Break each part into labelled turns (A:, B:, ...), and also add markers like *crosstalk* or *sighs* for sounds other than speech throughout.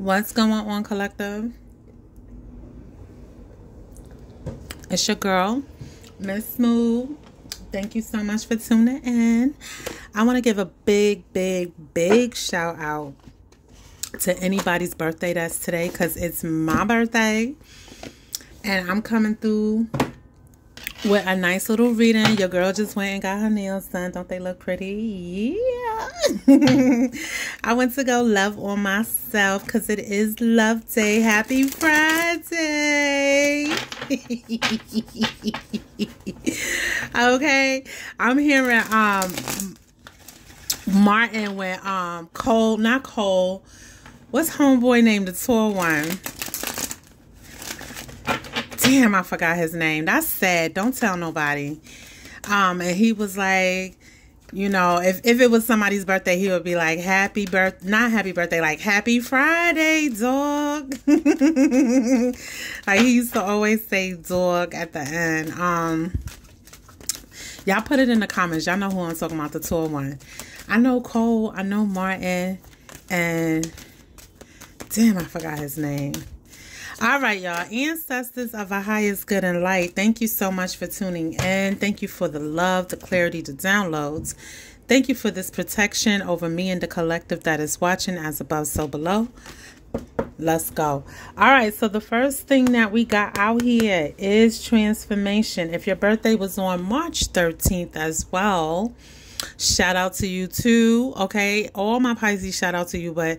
A: What's going on, collective? It's your girl, Miss Mood. Thank you so much for tuning in. I want to give a big, big, big shout out to anybody's birthday that's today because it's my birthday and I'm coming through with a nice little reading. Your girl just went and got her nails done. Don't they look pretty? Yeah. *laughs* I went to go love on myself because it is love day. Happy Friday. *laughs* okay. I'm hearing um Martin with um Cole, not Cole. What's homeboy named the tall one? damn, I forgot his name. That's sad. Don't tell nobody. Um, and he was like, you know, if, if it was somebody's birthday, he would be like, happy birth, not happy birthday, like happy Friday, dog. *laughs* like he used to always say dog at the end. Um, y'all put it in the comments. Y'all know who I'm talking about, the tall one. I know Cole, I know Martin, and damn, I forgot his name. All right, y'all. Ancestors of our highest good and light, thank you so much for tuning in. Thank you for the love, the clarity, the downloads. Thank you for this protection over me and the collective that is watching as above, so below. Let's go. All right, so the first thing that we got out here is transformation. If your birthday was on March 13th as well, shout out to you too. Okay, all my Pisces, shout out to you, but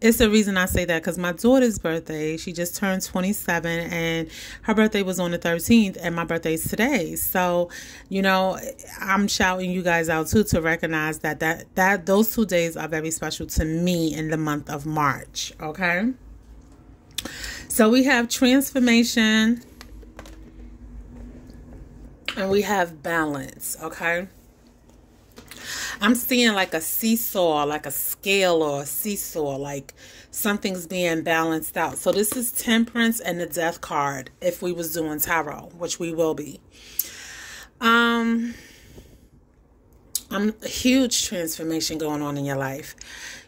A: it's the reason I say that because my daughter's birthday, she just turned 27 and her birthday was on the 13th and my birthday's today. So, you know, I'm shouting you guys out too to recognize that that that those two days are very special to me in the month of March, okay? So we have transformation and we have balance, okay? I'm seeing like a seesaw, like a scale or a seesaw, like something's being balanced out. So this is temperance and the death card if we was doing tarot, which we will be. Um I'm a huge transformation going on in your life.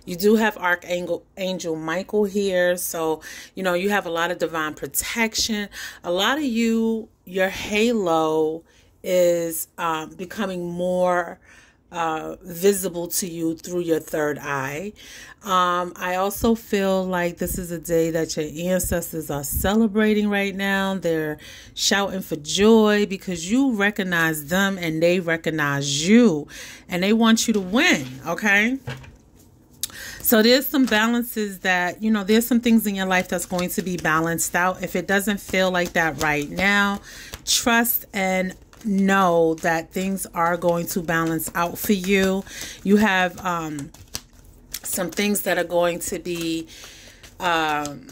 A: You do have Archangel Angel Michael here. So, you know, you have a lot of divine protection. A lot of you, your halo is um, becoming more uh, visible to you through your third eye. Um, I also feel like this is a day that your ancestors are celebrating right now. They're shouting for joy because you recognize them and they recognize you and they want you to win, okay? So there's some balances that, you know, there's some things in your life that's going to be balanced out. If it doesn't feel like that right now, trust and know that things are going to balance out for you. You have um, some things that are going to be, um,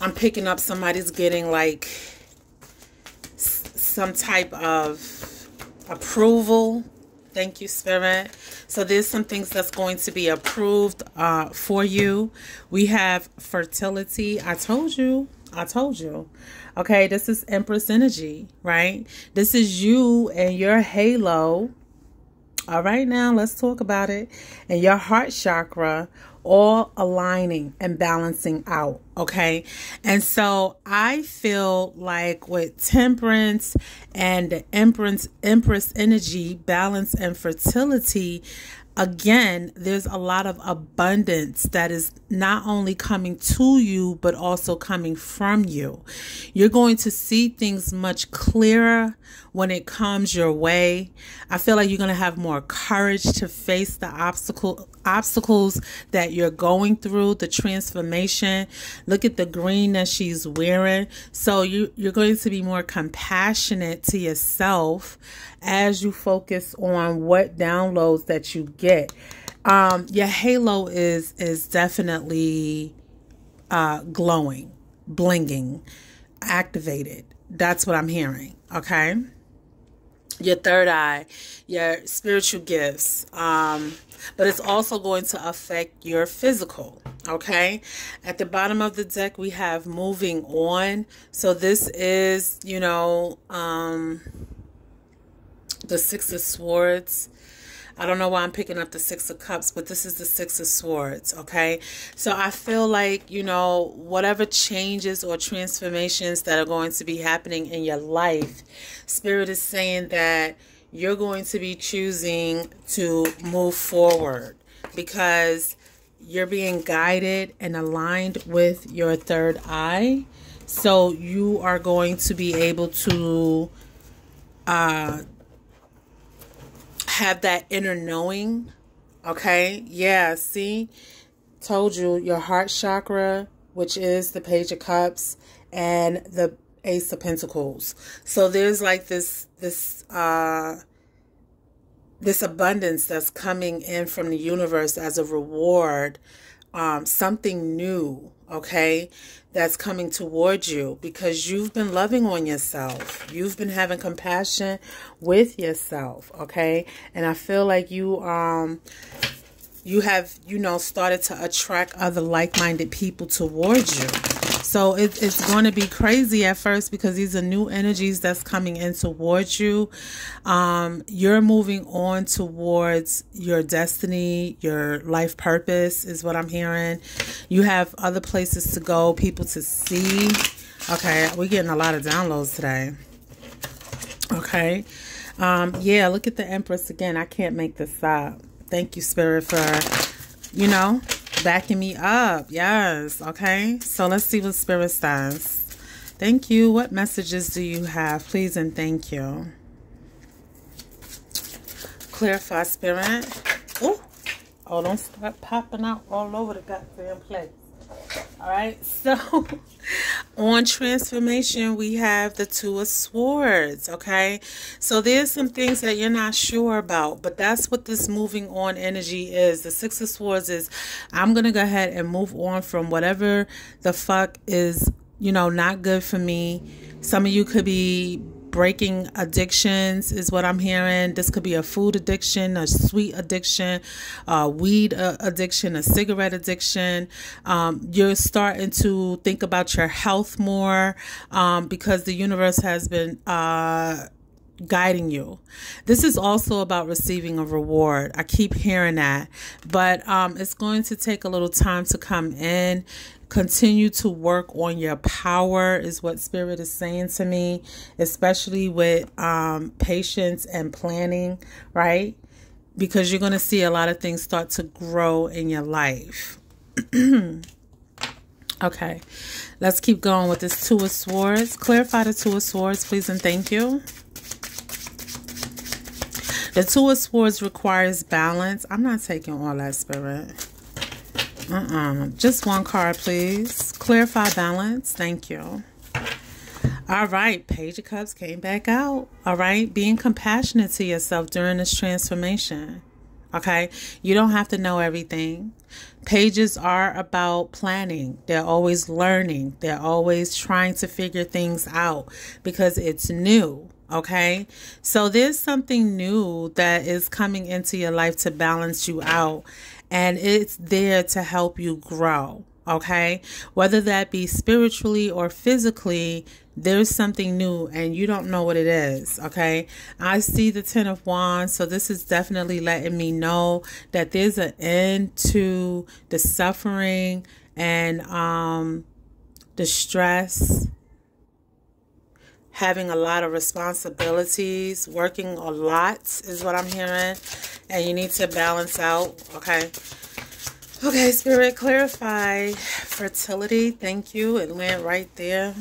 A: I'm picking up somebody's getting like some type of approval. Thank you, Spirit. So there's some things that's going to be approved uh, for you. We have fertility. I told you. I told you. Okay, this is Empress energy, right? This is you and your halo. All right, now let's talk about it. And your heart chakra all aligning and balancing out. Okay. And so I feel like with temperance and the empress, empress energy, balance and fertility, again, there's a lot of abundance that is not only coming to you, but also coming from you. You're going to see things much clearer when it comes your way. I feel like you're going to have more courage to face the obstacle obstacles that you're going through, the transformation. Look at the green that she's wearing. So you you're going to be more compassionate to yourself as you focus on what downloads that you get. Um, your halo is is definitely uh, glowing, blinging, activated. That's what I'm hearing. Okay. Your third eye, your spiritual gifts, um, but it's also going to affect your physical. Okay. At the bottom of the deck, we have moving on. So this is, you know, um, the Six of Swords. I don't know why I'm picking up the Six of Cups, but this is the Six of Swords, okay? So I feel like, you know, whatever changes or transformations that are going to be happening in your life, Spirit is saying that you're going to be choosing to move forward because you're being guided and aligned with your third eye. So you are going to be able to uh, have that inner knowing. Okay. Yeah. See, told you your heart chakra, which is the Page of Cups and the Ace of Pentacles. So there's like this, this, uh, this abundance that's coming in from the universe as a reward, um, something new, okay, that's coming towards you because you've been loving on yourself. You've been having compassion with yourself, okay? And I feel like you um you have, you know, started to attract other like-minded people towards you. So it, it's going to be crazy at first because these are new energies that's coming in towards you. Um, you're moving on towards your destiny, your life purpose is what I'm hearing. You have other places to go, people to see. Okay, we're getting a lot of downloads today. Okay. Um, yeah, look at the Empress again. I can't make this up. Thank you, Spirit, for, you know, backing me up. Yes. Okay. So let's see what Spirit says. Thank you. What messages do you have? Please and thank you. Clarify, Spirit. Oh, oh, don't start popping out all over the goddamn place. All right. *laughs* So on transformation, we have the Two of Swords, okay? So there's some things that you're not sure about, but that's what this moving on energy is. The Six of Swords is I'm going to go ahead and move on from whatever the fuck is, you know, not good for me. Some of you could be breaking addictions is what I'm hearing. This could be a food addiction, a sweet addiction, a weed uh, addiction, a cigarette addiction. Um, you're starting to think about your health more um, because the universe has been. Uh, guiding you. This is also about receiving a reward. I keep hearing that, but um, it's going to take a little time to come in continue to work on your power is what spirit is saying to me especially with um, patience and planning right? Because you're going to see a lot of things start to grow in your life. *clears throat* Okay let's keep going with this two of swords. Clarify the two of swords please and thank you. The two of swords requires balance. I'm not taking all that spirit uh-uh. Just one card, please. Clarify balance. Thank you. All right. Page of Cups came back out. All right. Being compassionate to yourself during this transformation. Okay. You don't have to know everything. Pages are about planning. They're always learning. They're always trying to figure things out because it's new. Okay. So there's something new that is coming into your life to balance you out and it's there to help you grow. Okay, whether that be spiritually or physically, there's something new and you don't know what it is. Okay, I see the Ten of Wands, so this is definitely letting me know that there's an end to the suffering and um, the stress having a lot of responsibilities, working a lot is what I'm hearing. And you need to balance out, okay? Okay, Spirit, clarify fertility. Thank you. It went right there.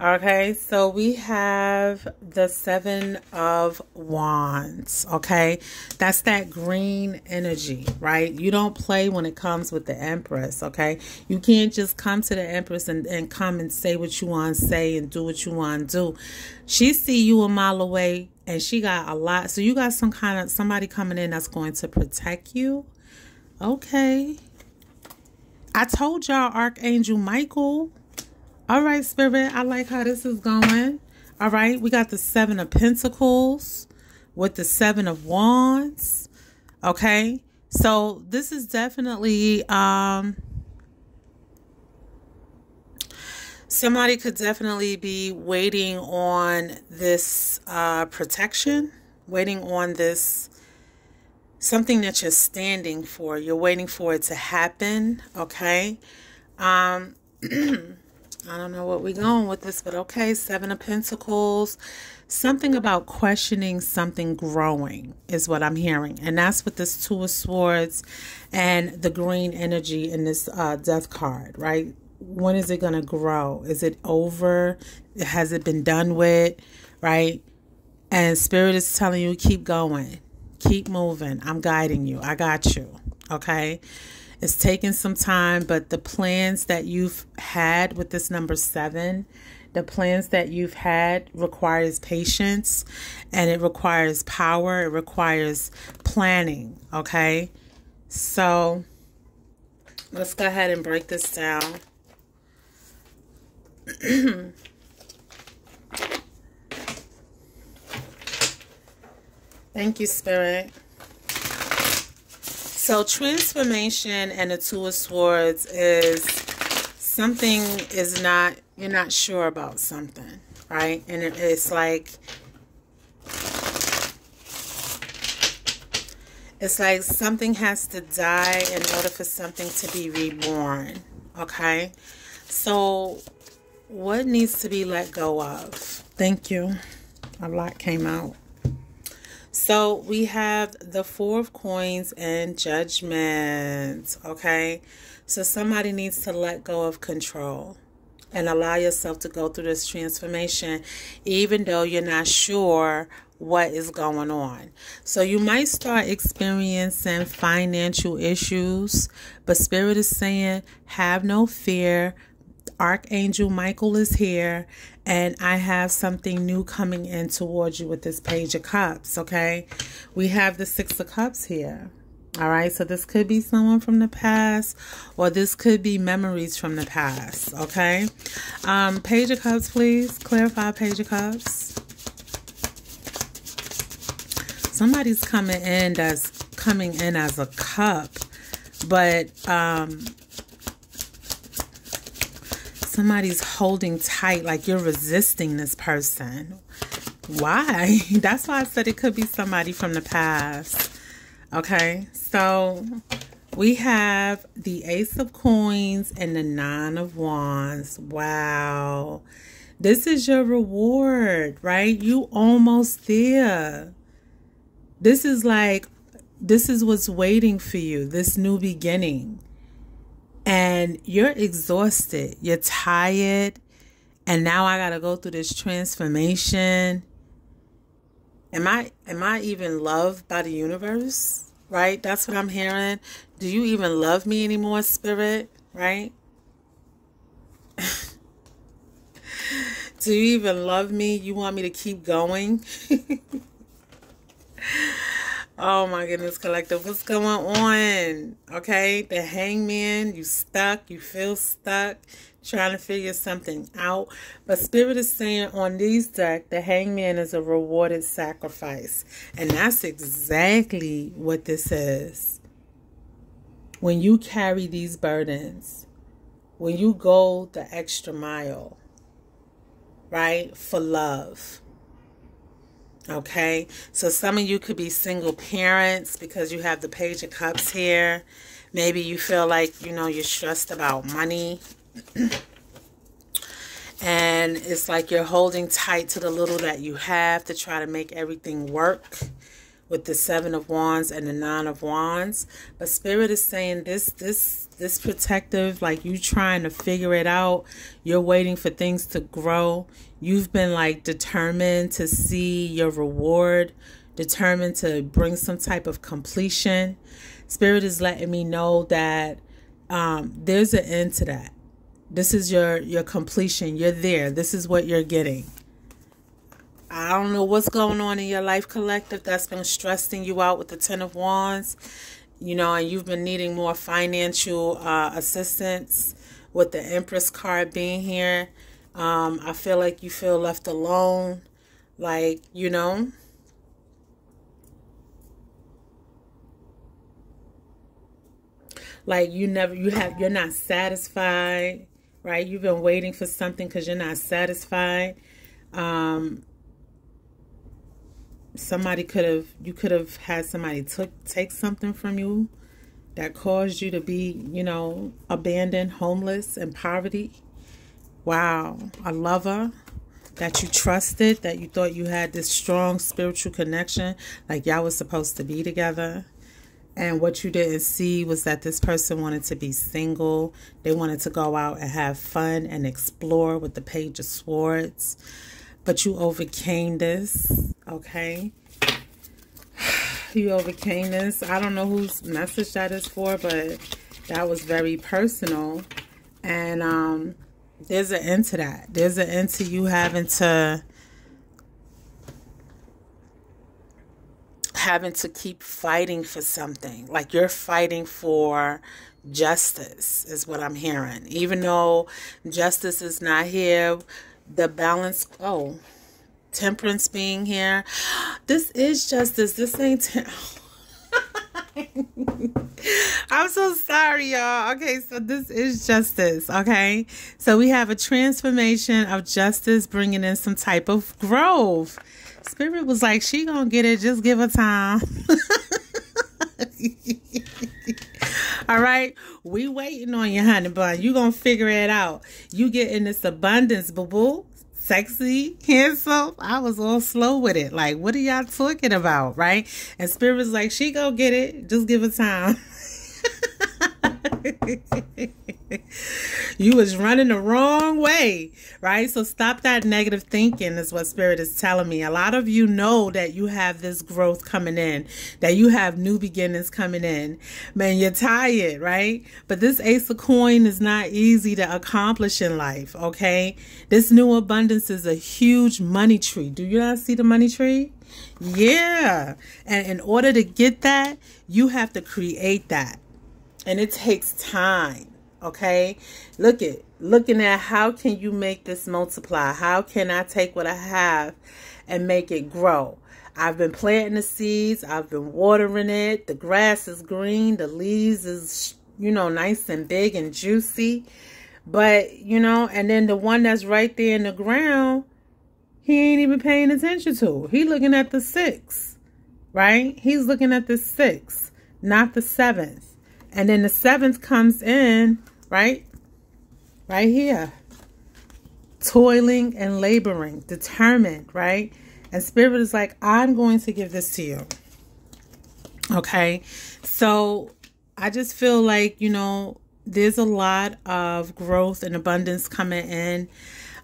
A: Okay, so we have the Seven of Wands. Okay, that's that green energy, right? You don't play when it comes with the Empress. Okay, you can't just come to the Empress and, and come and say what you want to say and do what you want to do. She see you a mile away and she got a lot. So you got some kind of somebody coming in that's going to protect you. Okay. I told y'all Archangel Michael all right, Spirit, I like how this is going. All right, we got the Seven of Pentacles with the Seven of Wands. Okay, so this is definitely um somebody could definitely be waiting on this uh protection, waiting on this something that you're standing for. You're waiting for it to happen, okay? Um, *clears throat* I don't know what we're going with this, but okay, Seven of Pentacles. Something about questioning something growing is what I'm hearing. And that's with this Two of Swords and the green energy in this uh, Death card, right? When is it going to grow? Is it over? Has it been done with, right? And Spirit is telling you, keep going, keep moving. I'm guiding you. I got you, okay? It's taken some time, but the plans that you've had with this number seven, the plans that you've had requires patience and it requires power. It requires planning. Okay. So let's go ahead and break this down. *clears throat* Thank you, Spirit. So transformation and the Two of Swords is something is not, you're not sure about something, right? And it's like, it's like something has to die in order for something to be reborn, okay? So what needs to be let go of? Thank you. A lot came out. So we have the Four of Coins and Judgment. Okay. So somebody needs to let go of control and allow yourself to go through this transformation, even though you're not sure what is going on. So you might start experiencing financial issues, but Spirit is saying, have no fear. Archangel Michael is here and I have something new coming in towards you with this Page of Cups, okay? We have the Six of Cups here. All right, so this could be someone from the past or this could be memories from the past, okay? Um, Page of Cups, please. Clarify Page of Cups. Somebody's coming in that's coming in as a cup, but um, somebody's holding tight, like you're resisting this person. Why? *laughs* That's why I said it could be somebody from the past. Okay, so we have the Ace of Coins and the Nine of Wands. Wow. This is your reward, right? You almost there. This is like, this is what's waiting for you, this new beginning and you're exhausted, you're tired, and now I got to go through this transformation. Am I am I even loved by the universe? Right? That's what I'm hearing. Do you even love me anymore, spirit? Right? *laughs* Do you even love me? You want me to keep going? *laughs* Oh my goodness, collective, what's going on? Okay, the hangman, you stuck, you feel stuck, trying to figure something out. But Spirit is saying on these deck, the hangman is a rewarded sacrifice. And that's exactly what this is. When you carry these burdens, when you go the extra mile, right, for love Okay, so some of you could be single parents because you have the Page of Cups here. Maybe you feel like, you know, you're stressed about money. *clears throat* and it's like you're holding tight to the little that you have to try to make everything work with the seven of wands and the nine of wands. But spirit is saying this this this protective like you trying to figure it out. You're waiting for things to grow. You've been like determined to see your reward determined to bring some type of completion. Spirit is letting me know that um, there's an end to that. This is your your completion. You're there. This is what you're getting I don't know what's going on in your life collective that's been stressing you out with the Ten of Wands, you know, and you've been needing more financial uh, assistance with the Empress card being here. Um, I feel like you feel left alone, like, you know. Like you never, you have, you're not satisfied, right? You've been waiting for something because you're not satisfied. Um, somebody could have you could have had somebody took take something from you that caused you to be, you know, abandoned, homeless, and poverty. Wow, a lover that you trusted, that you thought you had this strong spiritual connection, like y'all was supposed to be together. And what you didn't see was that this person wanted to be single. They wanted to go out and have fun and explore with the Page of Swords. But you overcame this, okay? *sighs* You overcame this. I don't know whose message that is for, but that was very personal. And um, there's an end to that. There's an end to you having to having to keep fighting for something. Like you're fighting for justice is what I'm hearing. Even though justice is not here, the balance oh, temperance being here. This is justice. This ain't *laughs* I'm so sorry, y'all. Okay, so this is justice. Okay, so we have a transformation of justice bringing in some type of growth. Spirit was like, she gonna get it. Just give her time. *laughs* All right, we waiting on you, honey bun. You gonna figure it out. You get in this abundance, boo boo sexy, handsome. I was all slow with it. Like, what are y'all talking about, right? And Spirit was like, she go get it. Just give her time. *laughs* *laughs* you was running the wrong way, right? So stop that negative thinking is what spirit is telling me. A lot of you know that you have this growth coming in, that you have new beginnings coming in. Man, you're tired, right? But this ace of coin is not easy to accomplish in life, okay? This new abundance is a huge money tree. Do you not see the money tree? Yeah. And in order to get that, you have to create that and it takes time okay? Look at looking at how can you make this multiply? How can i take what i have and make it grow? I've been planting the seeds i've been watering it. The grass is green the leaves is you know nice and big and juicy. But you know and then the one that's right there in the ground he ain't even paying attention to. He looking at the six right? He's looking at the six not the seventh and then the seventh comes in, right? Right here. Toiling and laboring, determined, right? And Spirit is like, I'm going to give this to you. Okay. So I just feel like, you know, there's a lot of growth and abundance coming in.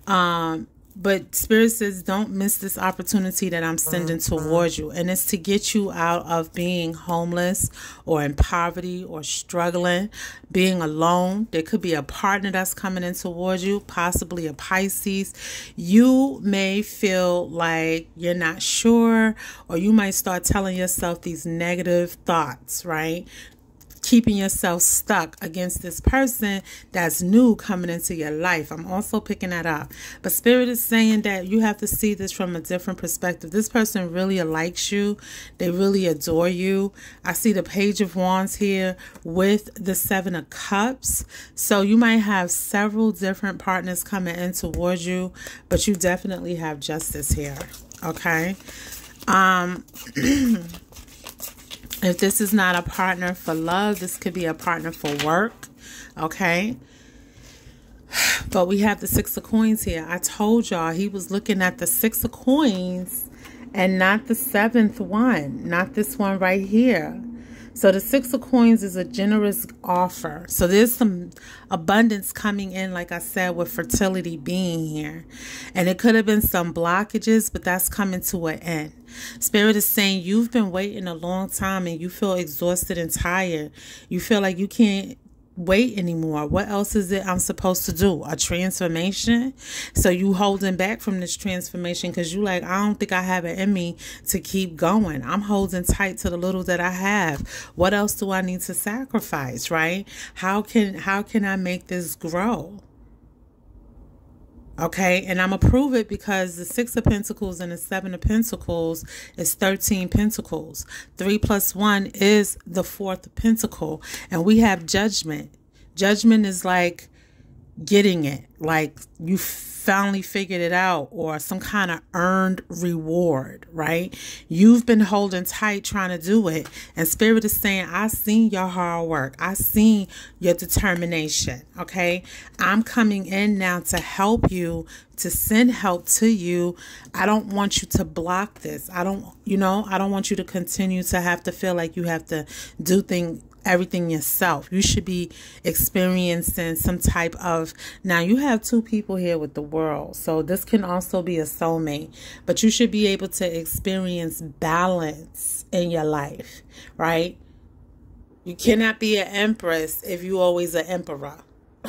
A: Um, but Spirit says, don't miss this opportunity that I'm sending mm-hmm. towards you. And it's to get you out of being homeless or in poverty or struggling, being alone. There could be a partner that's coming in towards you, possibly a Pisces. You may feel like you're not sure, or you might start telling yourself these negative thoughts, right? Keeping yourself stuck against this person that's new coming into your life. I'm also picking that up. But Spirit is saying that you have to see this from a different perspective. This person really likes you, they really adore you. I see the Page of Wands here with the Seven of Cups. So you might have several different partners coming in towards you, but you definitely have justice here. Okay. Um *clears throat* If this is not a partner for love, this could be a partner for work. Okay. But we have the six of coins here. I told y'all he was looking at the six of coins and not the seventh one, not this one right here. So the six of coins is a generous offer. So there's some abundance coming in, like I said, with fertility being here. And it could have been some blockages, but that's coming to an end. Spirit is saying you've been waiting a long time and you feel exhausted and tired. You feel like you can't wait anymore. What else is it I'm supposed to do? A transformation? So you holding back from this transformation because you like, I don't think I have it in me to keep going. I'm holding tight to the little that I have. What else do I need to sacrifice, right? How can how can I make this grow? Okay, and I'm gonna prove it because the Six of Pentacles and the Seven of Pentacles is 13 Pentacles. Three plus one is the fourth Pentacle, and we have judgment. Judgment is like getting it. Like you finally figured it out or some kind of earned reward, right? You've been holding tight trying to do it. And Spirit is saying, I seen your hard work. I seen your determination. Okay. I'm coming in now to help you, to send help to you. I don't want you to block this. I don't, you know, I don't want you to continue to have to feel like you have to do things everything yourself. You should be experiencing some type of. Now, you have two people here with the world, so this can also be a soulmate, but you should be able to experience balance in your life, right? You cannot be an empress if you always an emperor. *laughs*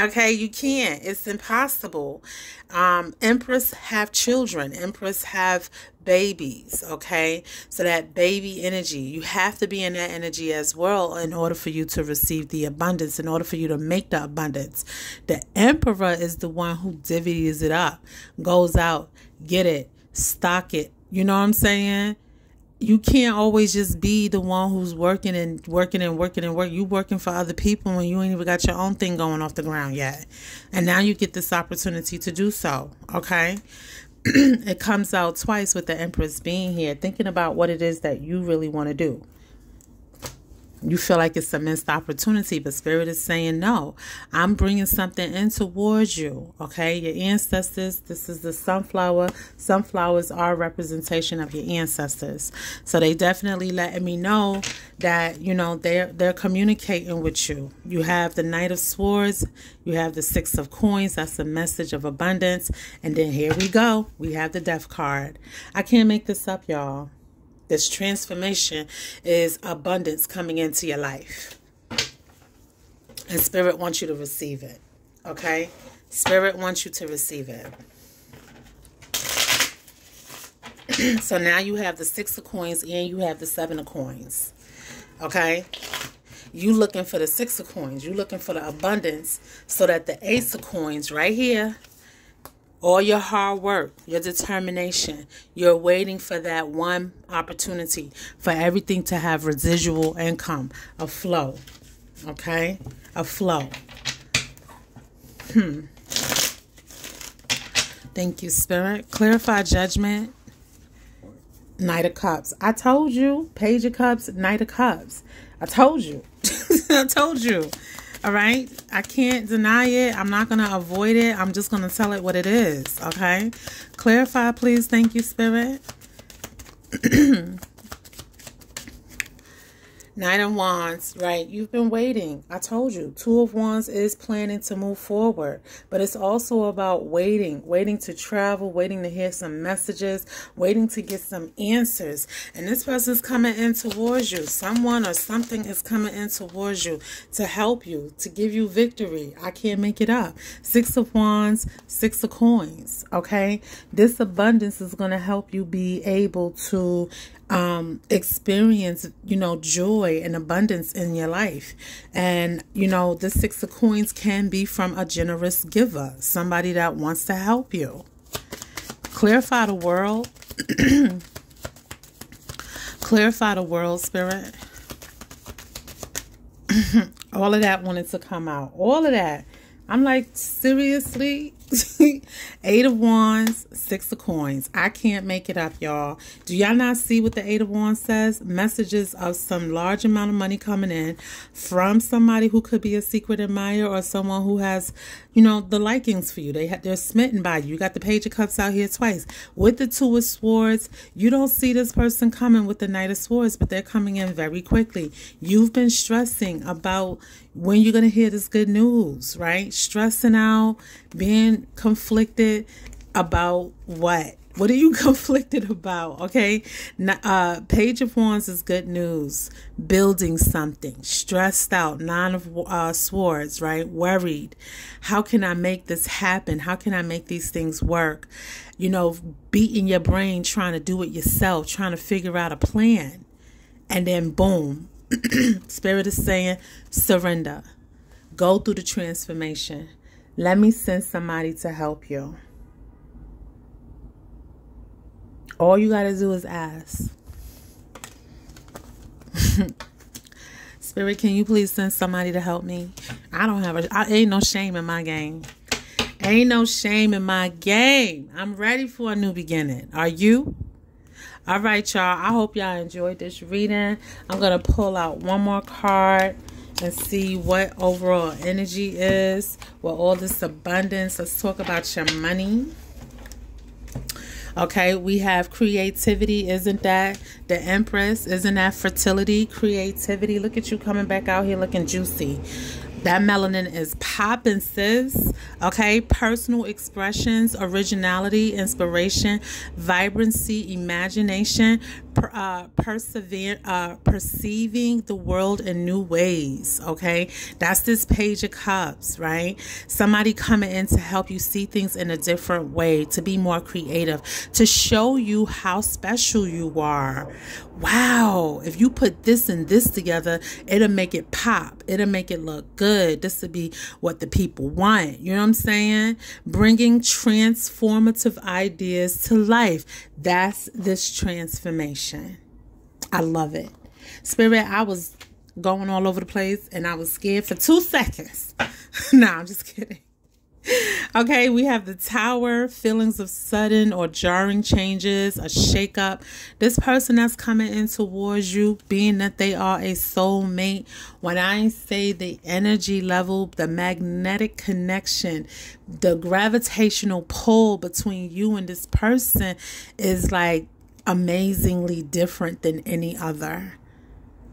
A: okay, you can't. It's impossible. Um, empress have children. Empress have babies. Okay, so that baby energy, you have to be in that energy as well in order for you to receive the abundance. In order for you to make the abundance, the emperor is the one who divvies it up, goes out, get it, stock it. You know what I'm saying? you can't always just be the one who's working and working and working and working. You working for other people when you ain't even got your own thing going off the ground yet. And now you get this opportunity to do so. Okay. *clears throat* it comes out twice with the Empress being here, thinking about what it is that you really want to do you feel like it's a missed opportunity, but Spirit is saying, no, I'm bringing something in towards you. Okay. Your ancestors, this is the sunflower. Sunflowers are representation of your ancestors. So they definitely letting me know that, you know, they're, they're communicating with you. You have the Knight of Swords. You have the Six of Coins. That's the message of abundance. And then here we go. We have the Death card. I can't make this up, y'all. This transformation is abundance coming into your life. And Spirit wants you to receive it. Okay? Spirit wants you to receive it. *clears throat* so now you have the six of coins and you have the seven of coins. Okay? You looking for the six of coins. You looking for the abundance so that the ace of coins right here all your hard work, your determination, you're waiting for that one opportunity for everything to have residual income, a flow. Okay? A flow. Hmm. Thank you, Spirit. Clarify judgment. Knight of Cups. I told you. Page of Cups, Knight of Cups. I told you. *laughs* I told you. All right. I can't deny it. I'm not going to avoid it. I'm just going to tell it what it is. Okay. Clarify, please. Thank you, Spirit. *clears throat* Nine of Wands, right? You've been waiting. I told you. Two of Wands is planning to move forward, but it's also about waiting, waiting to travel, waiting to hear some messages, waiting to get some answers. And this person's coming in towards you. Someone or something is coming in towards you to help you, to give you victory. I can't make it up. Six of Wands, Six of Coins, okay? This abundance is going to help you be able to um, experience, you know, joy and abundance in your life. And, you know, the Six of Coins can be from a generous giver, somebody that wants to help you. Clarify the world. *clears throat* Clarify the world, Spirit. *clears throat* All of that wanted to come out. All of that. I'm like, seriously? *laughs* eight of wands, six of coins. I can't make it up, y'all. Do y'all not see what the eight of wands says? Messages of some large amount of money coming in from somebody who could be a secret admirer or someone who has, you know, the likings for you. They they're smitten by you. You got the page of cups out here twice. With the two of swords, you don't see this person coming with the knight of swords, but they're coming in very quickly. You've been stressing about when you're going to hear this good news, right? Stressing out, being conflicted about what? What are you *laughs* conflicted about? Okay. Uh, Page of Wands is good news. Building something. Stressed out. Nine of uh, Swords, right? Worried. How can I make this happen? How can I make these things work? You know, beating your brain trying to do it yourself, trying to figure out a plan. And then boom. *clears throat* Spirit is saying surrender. Go through the transformation. Let me send somebody to help you. All you got to do is ask. *laughs* Spirit, can you please send somebody to help me? I don't have a, I ain't no shame in my game. Ain't no shame in my game. I'm ready for a new beginning. Are you? All right, y'all. I hope y'all enjoyed this reading. I'm going to pull out one more card and see what overall energy is with all this abundance. Let's talk about your money. Okay, we have creativity, isn't that the Empress? Isn't that fertility, creativity? Look at you coming back out here looking juicy. That melanin is popping, sis. Okay. Personal expressions, originality, inspiration, vibrancy, imagination, per, uh, persevere, uh, perceiving the world in new ways. Okay. That's this page of cups, right? Somebody coming in to help you see things in a different way, to be more creative, to show you how special you are. Wow. If you put this and this together, it'll make it pop. It'll make it look good good. This would be what the people want. You know what I'm saying? Bringing transformative ideas to life. That's this transformation. I love it. Spirit, I was going all over the place and I was scared for two seconds. *laughs* no, I'm just kidding *laughs* okay, we have the tower, feelings of sudden or jarring changes, a shakeup. This person that's coming in towards you, being that they are a soulmate, when I say the energy level, the magnetic connection, the gravitational pull between you and this person is like amazingly different than any other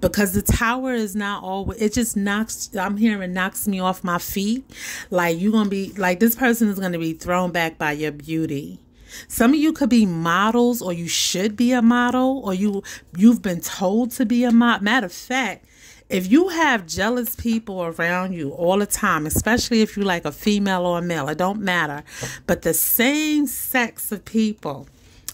A: because the tower is not always it just knocks i'm hearing knocks me off my feet. Like you're gonna be like this person is gonna be thrown back by your beauty. Some of you could be models or you should be a model or you you've been told to be a model matter of fact if you have jealous people around you all the time, especially if you like a female or a male, it don't matter. But the same sex of people,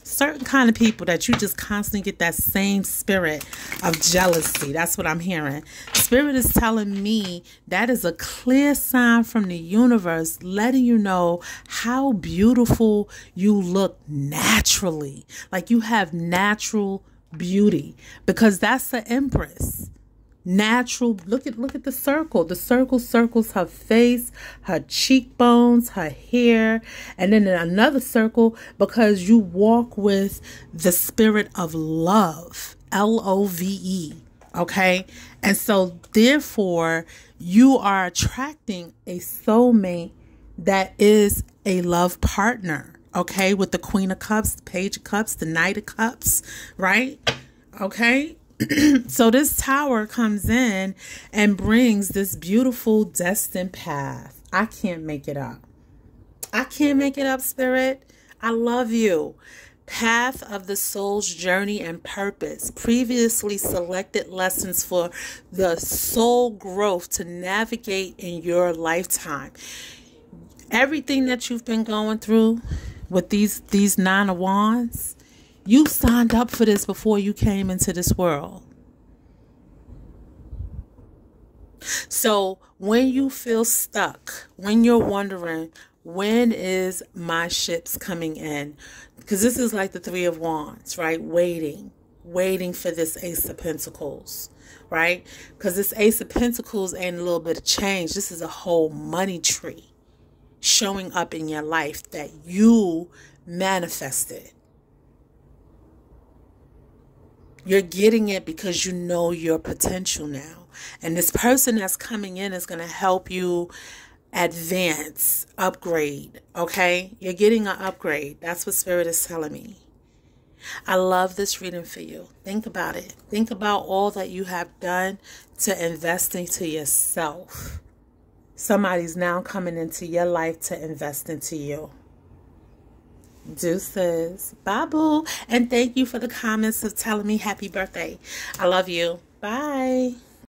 A: certain kind of people that you just constantly get that same spirit of jealousy. That's what I'm hearing. Spirit is telling me that is a clear sign from the universe letting you know how beautiful you look naturally. Like you have natural beauty because that's the empress natural look at look at the circle. The circle circles her face her cheekbones her hair and then another circle because you walk with the spirit of love l-o-v-e okay? And so therefore you are attracting a soulmate that is a love partner okay? With the queen of cups the page of cups the knight of cups right? Okay *clears throat* so this tower comes in and brings this beautiful destined path. I can't make it up. I can't make it up, Spirit. I love you. Path of the soul's journey and purpose. Previously selected lessons for the soul growth to navigate in your lifetime. Everything that you've been going through with these these nine of wands you signed up for this before you came into this world. So when you feel stuck, when you're wondering, when is my ships coming in? Because this is like the Three of Wands, right? Waiting, waiting for this Ace of Pentacles, right? Because this Ace of Pentacles ain't a little bit of change. This is a whole money tree showing up in your life that you manifested. You're getting it because you know your potential now. And this person that's coming in is going to help you advance, upgrade. Okay? You're getting an upgrade. That's what Spirit is telling me. I love this reading for you. Think about it. Think about all that you have done to invest into yourself. Somebody's now coming into your life to invest into you. Deuces. Bye, boo. And thank you for the comments of telling me happy birthday. I love you. Bye.